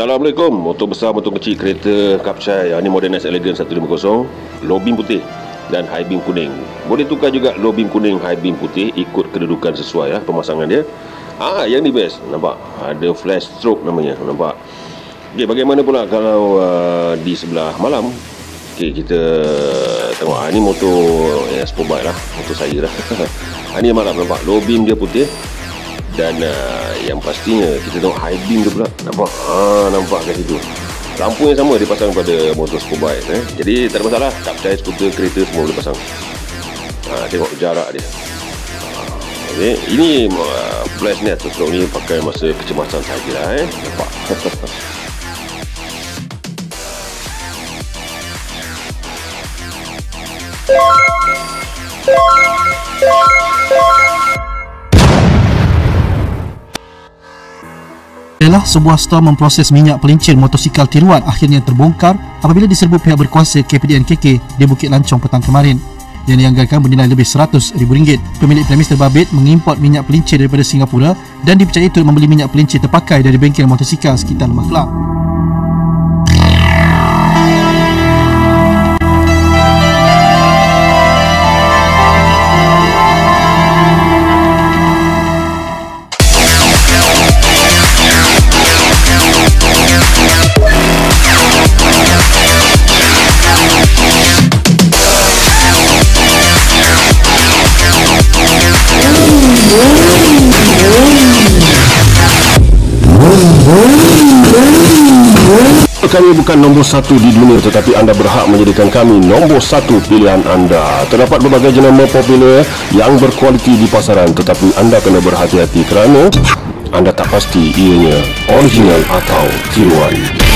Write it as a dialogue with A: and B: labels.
A: Assalamualaikum. Motor besar, motor kecil, kereta Kapcai. Ini Modern S Elegant 150 Low beam putih dan high beam kuning. Boleh tukar juga low beam kuning, high beam putih. Ikut kedudukan sesuai ya, pemasangan dia. Ah, Yang ni best, nampak? Ada flash stroke namanya, nampak? Okay, bagaimana pula kalau uh, di sebelah malam? Okay, kita tengok. Ah, Ini motor Expo Bike lah. Motor saya lah. Ah, Ini malam nampak? Low beam dia putih dan uh, yang pastinya kita tengok high beam dia pula nampak ha, nampak kat situ lampu yang sama dipasang pada motor Spobike eh. jadi tak ada masalah kap cahaya skuter kereta semua boleh pasang ha, tengok jarak dia ha, okay. ini uh, flash atau stroke ni pakai masa kecemasan saja lah eh. nampak
B: Ialah sebuah store memproses minyak pelincir motosikal tiruan akhirnya terbongkar apabila diserbu pihak berkuasa KPDN KK di Bukit Lancong petang kemarin yang dianggarkan bernilai lebih RM100,000. Pemilik premis terbabit mengimport minyak pelincir daripada Singapura dan dipercayai turut membeli minyak pelincir terpakai dari bengkel motosikal sekitar Lembah Kelak.
A: Kami bukan nombor satu di dunia tetapi anda berhak menjadikan kami nombor satu pilihan anda. Terdapat berbagai jenama popular yang berkualiti di pasaran tetapi anda kena berhati-hati kerana anda tak pasti ianya original atau tiruan.